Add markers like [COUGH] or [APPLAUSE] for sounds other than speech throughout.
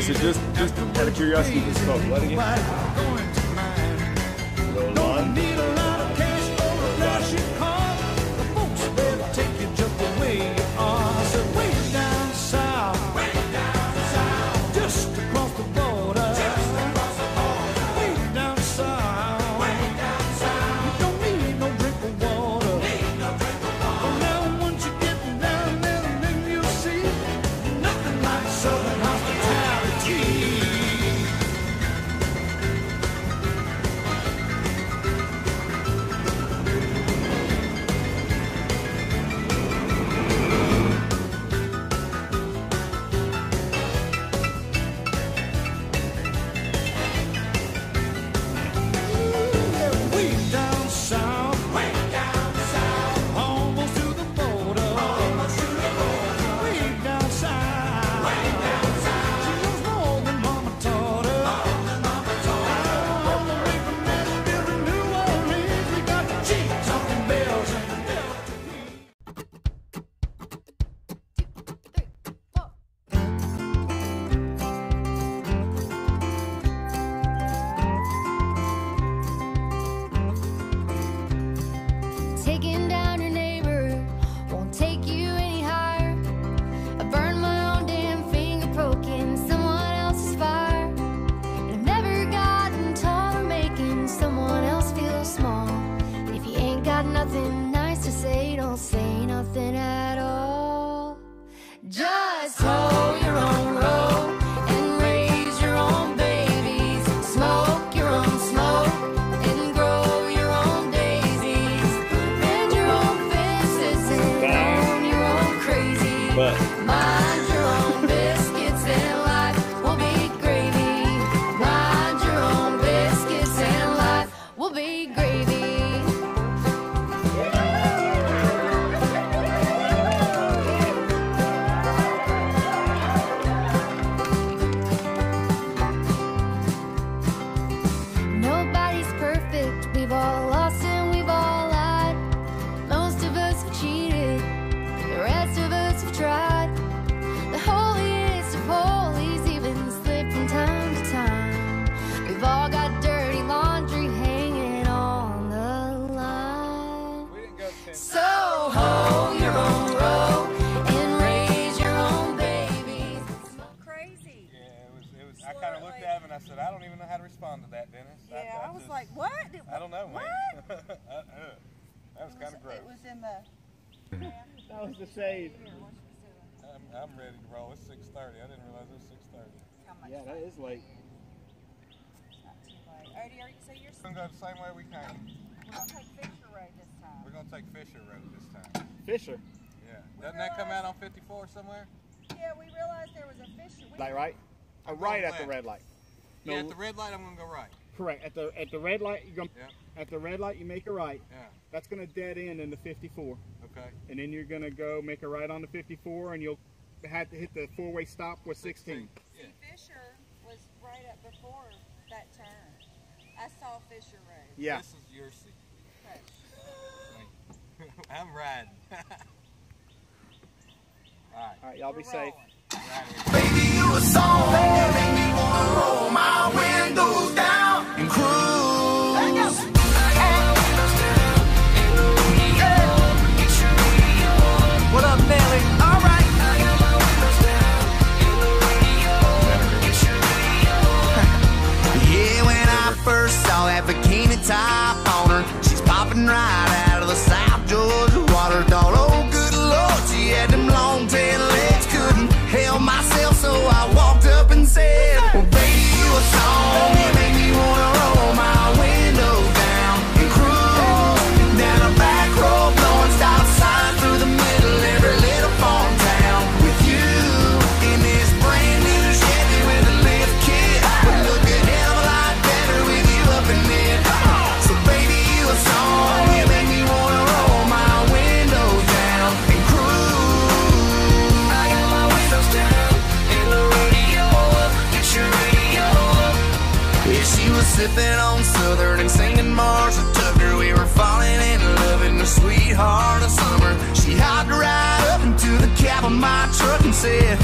so just just out of curiosity, just called what again? That was the shade. I'm, I'm ready to roll. It's 6:30. I didn't realize it was 6:30. How much? Yeah, that is late. It's not too late. Odie, are you, so you're We're gonna go the same way we came. we're gonna take Fisher Road this time. We're gonna take Fisher Road this time. Fisher, Yeah. Doesn't that come out on 54 somewhere? Yeah, we realized there was a Fisher. We, like right, uh, I'm right going at the red light. Yeah. At the red light, I'm gonna go right. Correct. At the at the red light, you go. Yeah. At the red light, you make a right. Yeah. That's gonna dead end in the 54, Okay. and then you're gonna go make a right on the 54, and you'll have to hit the four-way stop with 16. Yeah. Fisher was right up before that turn. I saw Fisher Road. Yeah. This is your seat. Okay. [LAUGHS] I'm riding. [LAUGHS] All right. All right, y'all be We're safe. Saw that bikini top on her, she's popping right sipping on Southern and singing Marshall Tucker. We were falling in love in the sweetheart of summer. She hopped right up into the cab of my truck and said,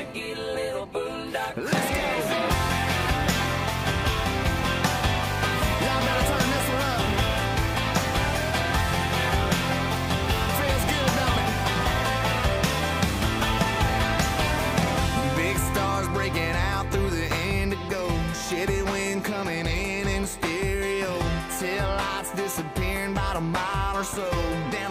to get a little boondock. Let's go. Better up. Feels good? Big stars breaking out through the indigo. Wind coming in in stereo. Tail lights disappearing about a mile or so. Down.